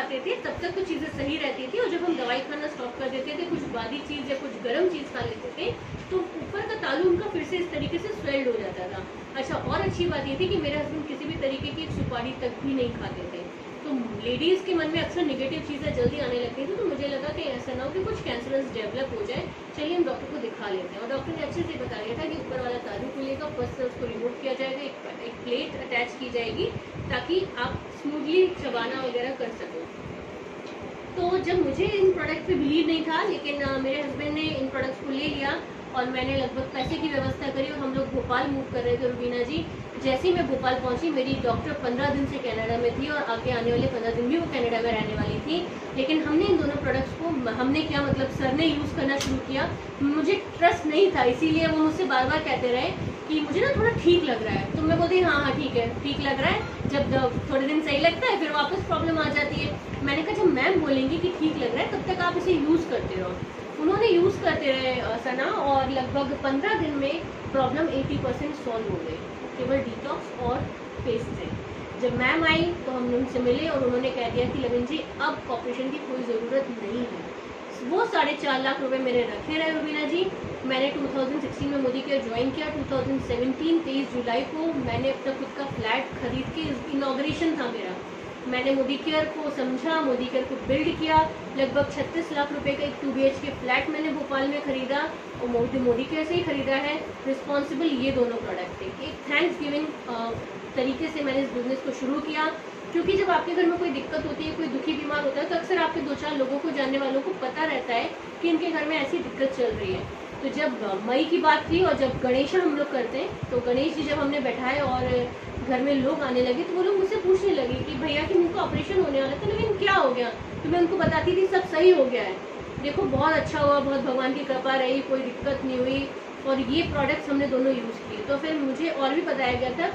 खाते थे, तब तक तो चीज़ें सही रहती थी और जब हम दवाई खाना स्टॉप कर देते थे, कुछ बादी चीज़ या कुछ गर्म चीज़ खा लेते थे तो ऊपर का तालू उनका फिर से इस तरीके से स्वेल्ड हो जाता था। अच्छा और अच्छी बात ये थी कि मेरे हस्बैंड किसी भी तरीके की सुपारी तक भी नहीं खाते थे। तो लेडीज़ के मन में अक्सर निगेटिव चीज़ें जल्दी आने लगती थी तो मुझे लगा कि ऐसा ना हो कि कुछ कैंसरस डेवलप हो जाए। चलिए हम डॉक्टर को दिखा लेते हैं। और डॉक्टर ने अच्छे से बता दिया था कि ऊपर वाला तालू खुलेगा फ़र्स्ट से उसको रिमूव किया जाएगा एक, एक प्लेट अटैच की जाएगी ताकि आप स्मूथली चबाना वगैरह कर सको। तो जब मुझे इन प्रोडक्ट पे बिलीव नहीं था लेकिन मेरे हस्बैंड ने इन प्रोडक्ट्स को ले लिया और मैंने लगभग पैसे की व्यवस्था करी और हम लोग भोपाल मूव कर रहे थे रुबीना जी। जैसे ही मैं भोपाल पहुँची, मेरी डॉक्टर पंद्रह दिन से कनाडा में थी और आगे आने वाले पंद्रह दिन भी वो कनाडा में रहने वाली थी। लेकिन हमने इन दोनों प्रोडक्ट्स को हमने क्या मतलब सर ने यूज़ करना शुरू किया? मुझे ट्रस्ट नहीं था, इसीलिए वो मुझसे बार बार कहते रहे कि मुझे ना थोड़ा ठीक लग रहा है। तो मैं बोलती हाँ हाँ ठीक है, ठीक लग रहा है। जब थोड़े दिन सही लगता है, फिर वापस प्रॉब्लम आ जाती है। मैंने कहा, जब मैम बोलेंगी कि ठीक लग रहा है, तब तक आप इसे यूज़ करते रहो। उन्होंने यूज़ करते रहे सना, और लगभग पंद्रह दिन में प्रॉब्लम एटी परसेंट सॉल्व हो गई, केवल डिटॉक्स और फेस से। जब मैम आई तो हम उनसे मिले और उन्होंने कह दिया कि, लविन जी, अब ऑपरेशन की कोई ज़रूरत नहीं है। वो साढ़े चार लाख रुपए मेरे रखे रहे रुबीना जी। मैंने 2016 में मोदी केयर ज्वाइन किया। 2017 तेईस जुलाई को मैंने अपना खुद का फ्लैट खरीद के इनाग्रेशन था मेरा। मैंने मोदी केयर को, समझा, मोदी केयर को बिल्ड किया। लगभग 36 लाख रुपए का एक टू बी के फ्लैट मैंने भोपाल में खरीदा और मोदी मोदी केयर से ही खरीदा है। रिस्पॉन्सिबल ये दोनों प्रोडक्ट थे। एक थैंक्स गिविंग तरीके से मैंने इस बिज़नेस को शुरू किया। क्योंकि जब आपके घर में कोई दिक्कत होती है, कोई दुखी बीमार होता है तो अक्सर आपके दो चार लोगों को, जानने वालों को पता रहता है कि इनके घर में ऐसी दिक्कत चल रही है। तो जब मई की बात थी और जब गणेश हम लोग करते हैं तो गणेश जी जब हमने बैठाए और घर में लोग आने लगे तो वो लोग मुझसे पूछने लगे कि, भैया, कि मुझको ऑपरेशन होने वाला था लेकिन क्या हो गया? तो मैं उनको बताती थी, सब सही हो गया है। देखो, बहुत अच्छा हुआ, बहुत भगवान की कृपा रही, कोई दिक्कत नहीं हुई और ये प्रोडक्ट्स हमने दोनों यूज़ किए। तो फिर मुझे और भी बताया गया था